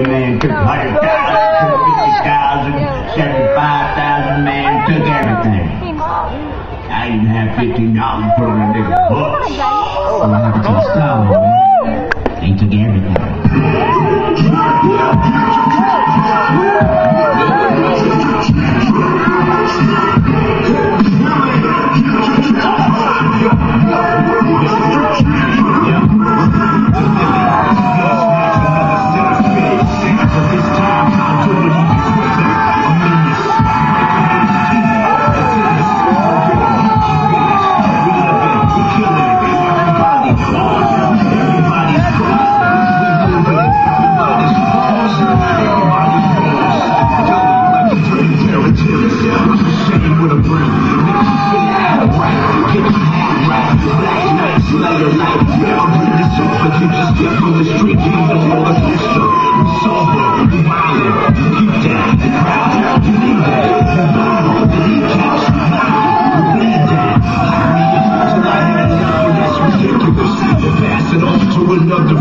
million two hundred thousand, two fifty thousand, seventy-five thousand man took everything. I didn't have fifteen dollars for a nigga. Sitting with a brown, make you feel right. Get your heart right. Black nights, light of Yeah, I'm really sober. You just get from the street. You don't know us, mister. We sober, we keep that. The crowd you need that. You don't to another